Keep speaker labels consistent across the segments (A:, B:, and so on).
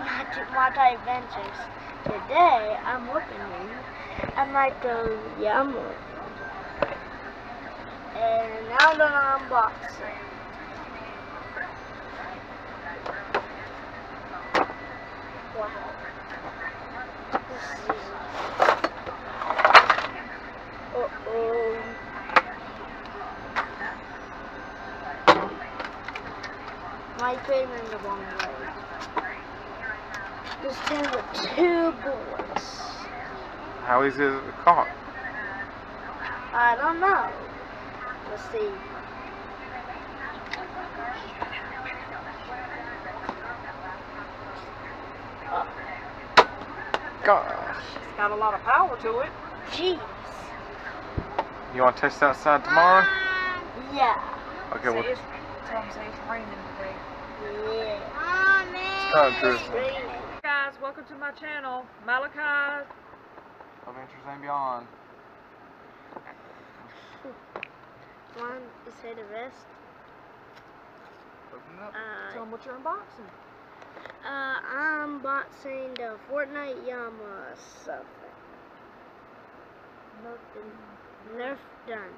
A: Magic Multi Adventures. Today I'm opening a Micro Llama. And now I'm gonna unbox it. Wow. This is Uh-oh. My favorite in the wrong way. This came with two bullets.
B: How easy is it to cock?
A: I don't know. Let's see.
B: Gosh.
C: It's got a lot of power to it.
A: jeez.
B: You want to test outside tomorrow?
A: Yeah.
B: Okay,
C: See,
B: well,
C: it's, tell 'em, say it's raining today.
A: Yeah.
B: It's kinda drizzling.
A: Raining.
C: Hey guys, welcome to my channel, Malachi.
B: Adventures and Beyond.
A: Want to say the rest?
B: Open it up.
A: Uh,
C: Tell them what you're unboxing.
A: Uh, I'm unboxing the Fortnite Yama something. Nothing. Nerf done.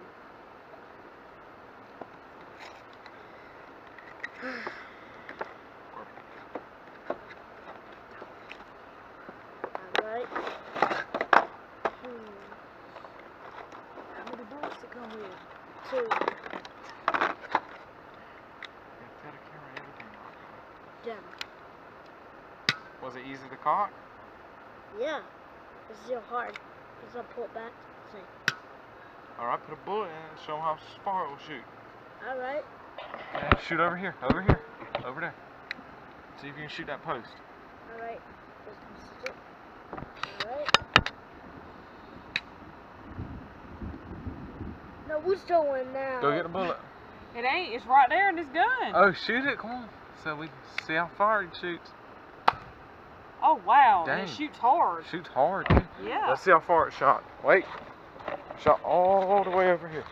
A: Alright. Hmm.
C: How many bullets it come with?
A: Two.
B: Yeah, got a camera and everything.
A: Done.
B: Was it easy to cock?
A: Yeah. It's still hard. Because I pull it back. See.
B: Alright, put a bullet in it and show 'em how far it will shoot.
A: Alright.
B: Okay, shoot over here, over here, over there. See if you can shoot that post.
A: Alright. Alright. No, we're still in now.
B: Go get a bullet.
C: It ain't. It's right there in this gun.
B: Oh, shoot it, come on. So we can see how far it shoots.
C: Oh, wow.
B: Dang.
C: It shoots hard.
B: Shoots hard, dude.
C: Yeah.
B: Let's see how far it shot. Wait. Shot all the way over here.